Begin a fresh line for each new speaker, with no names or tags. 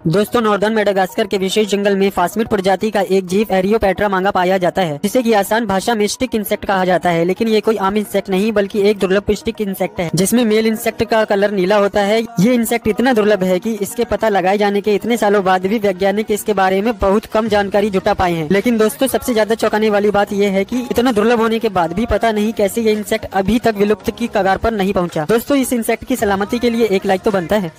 दोस्तों, northern Madagascar के विशेष जंगल में फास्मिट प्रजाति का एक जीव एरियोपेट्रा मांगा पाया जाता है, जिसे की आसान भाषा में स्टिक इंसेक्ट कहा जाता है, लेकिन ये कोई आम इंसेक्ट नहीं, बल्कि एक दुर्लभ स्टिक इंसेक्ट है, जिसमें मेल इंसेक्ट का कलर नीला होता है। ये इंसेक्ट इतना दुर्लभ है कि इसके पता लगाए जाने के इतने सालों बाद भी वैज्ञानिक इसके बारे में बहुत कम जानकारी जुटा पाए हैं। लेकिन दोस्तों, सबसे ज़्यादा चौंकाने वाली बात यह है की इतना दुर्लभ होने के बाद भी पता नहीं कैसे ये इंसेक्ट अभी तक विलुप्त की कगार पर नहीं पहुँचा। दोस्तों, इस इंसेक्ट की सलामती के लिए एक लाइक तो बनता है।